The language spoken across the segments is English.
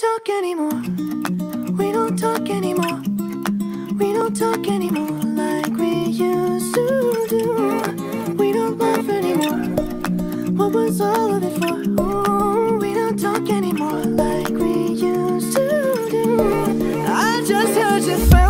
talk anymore. We don't talk anymore. We don't talk anymore like we used to do. We don't laugh anymore. What was all of it for? Ooh, we don't talk anymore like we used to do. I just heard you found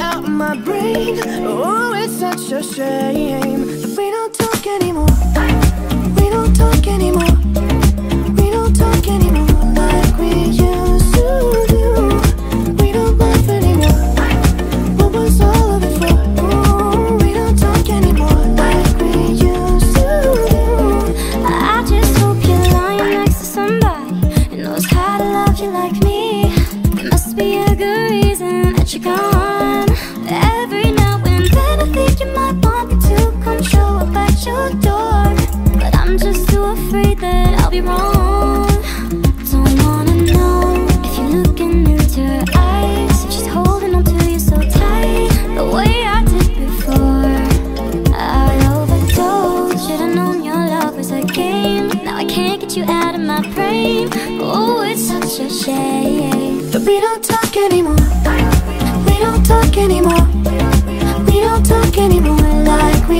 out my brain. Oh, it's such a shame that we don't talk anymore. We don't talk anymore. We don't talk anymore like we used to do. We don't laugh anymore. What was all of it for? Ooh, we don't talk anymore like we used to do. I just hope you're lying next to somebody who knows how to love you like me. There must be a good reason that you're gone. Such a we don't talk anymore. We don't talk anymore. We don't talk anymore like we